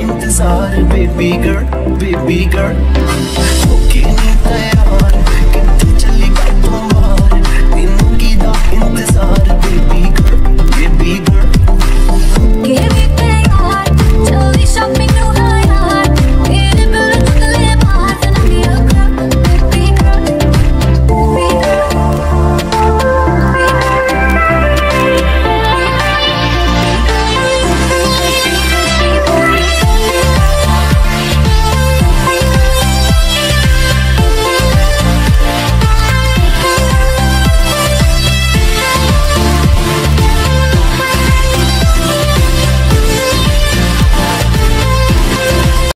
इंतजार baby girl baby girl